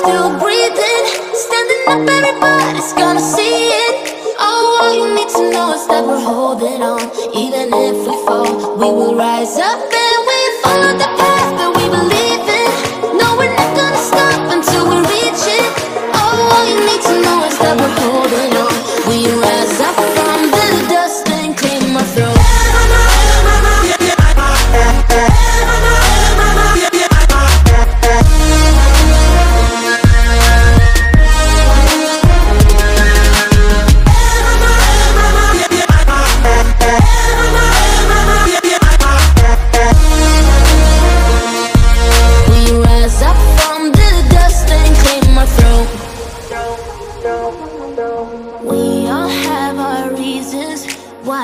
still breathing. Standing up, everybody's gonna see it. Oh, all you need to know is that we're holding on. Even if we fall, we will rise up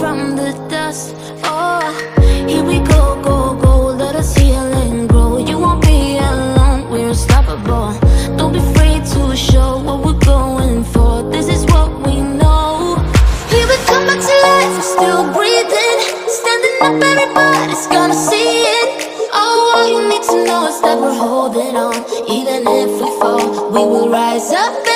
from the dust. Oh, here we go, go, go, let us heal and grow. You won't be alone, we're unstoppable. Don't be afraid to show what we're going for. This is what we know. Here we come back to life, we're still breathing. Standing up, everybody's gonna see it. All you need to know is that we're holding on. Even if we fall, we will rise up